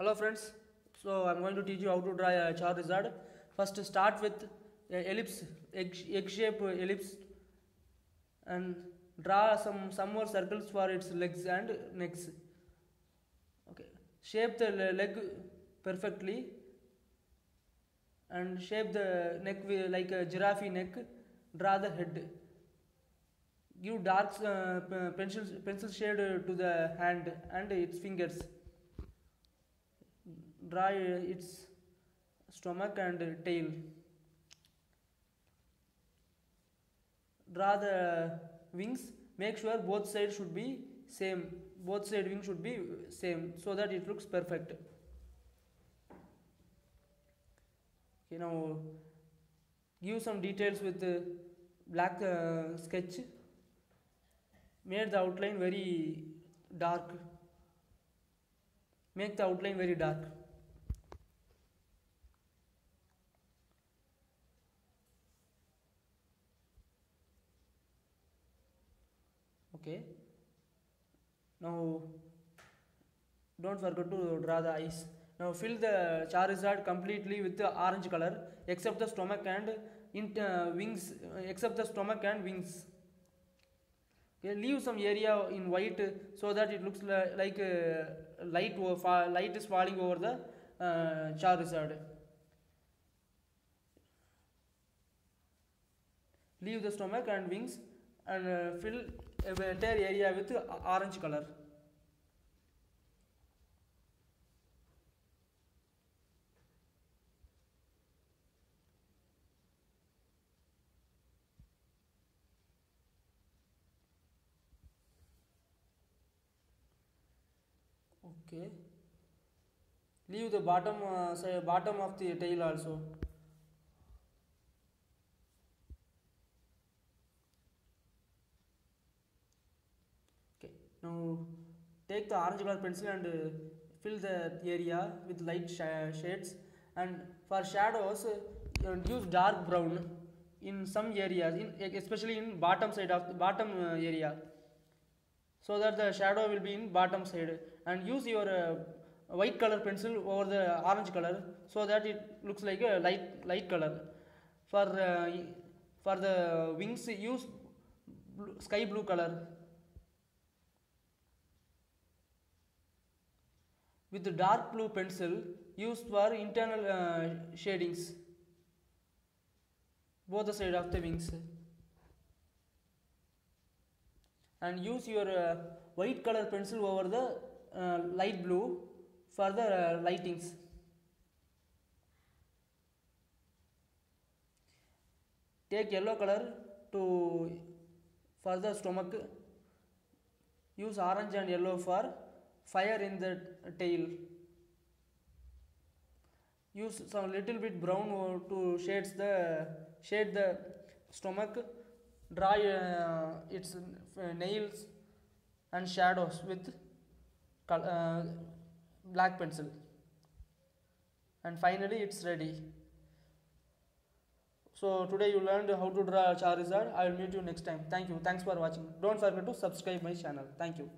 Hello friends, so I'm going to teach you how to draw a Charizard. First start with ellipse, egg, egg shape ellipse and draw some, some more circles for its legs and necks. Okay, shape the leg perfectly and shape the neck like a giraffe neck, draw the head. Give dark uh, pencil, pencil shade to the hand and its fingers draw its stomach and tail. Draw the wings. Make sure both sides should be same. Both side wings should be same so that it looks perfect. Okay now give some details with the black uh, sketch. Made the outline very dark. Make the outline very dark okay? Now don't forget to draw the eyes. Now fill the charizard completely with the orange color except the stomach and in uh, wings uh, except the stomach and wings. Okay leave some area in white so that it looks li- like uh, light light is falling over the uh, charizard leave the stomach and wings and uh, fill entire area with uh, orange color okay leave the bottom uh, say bottom of the tail also now take the orange color pencil and uh, fill the area with light sh- shades. And for shadows uh, use dark brown in some areas in especially in bottom side of the bottom uh, area. So that the shadow will be in bottom side. And use your uh, white color pencil over the orange color so that it looks like a light light color. For uh, for the wings use sky blue color with the dark blue pencil used for internal uh, shadings. Both the side of the wings. And use your uh, white color pencil over the uh, light blue for the uh, lightings. Take yellow color to for the stomach. Use orange and yellow for fire in the tail. Use some little bit brown to shades the shade the stomach draw uh, its uh, nails and shadows with uh, black pencil. And finally it's ready. So today you learned how to draw charizard. I will meet you next time. Thank you. Thanks for watching. Don't forget to subscribe my channel. Thank you